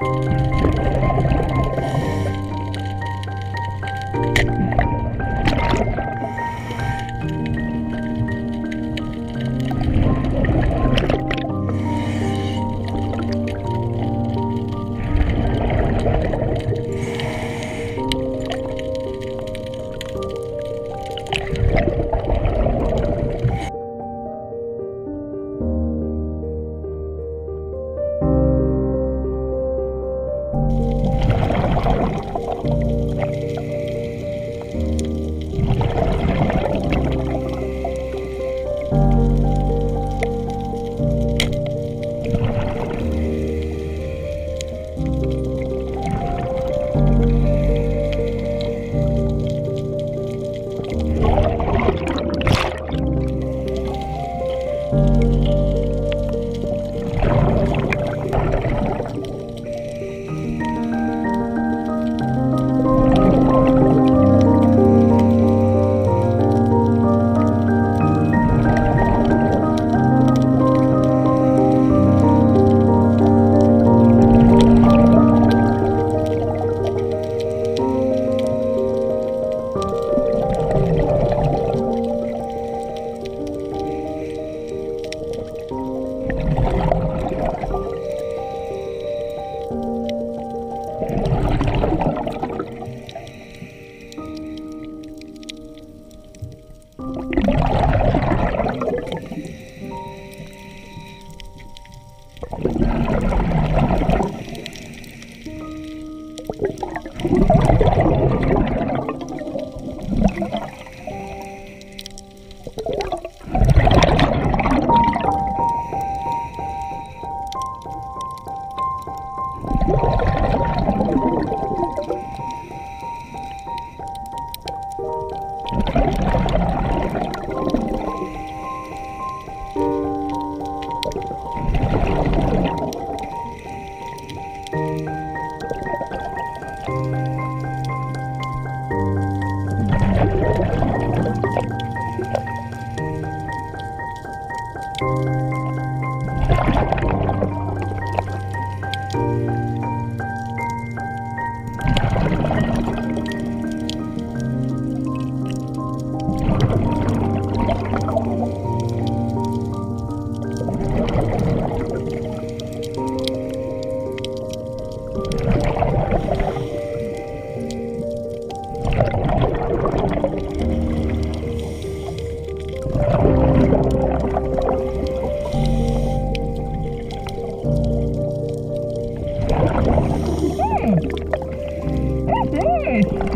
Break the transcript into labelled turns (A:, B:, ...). A: Música Thank you.
B: Thank you. Thank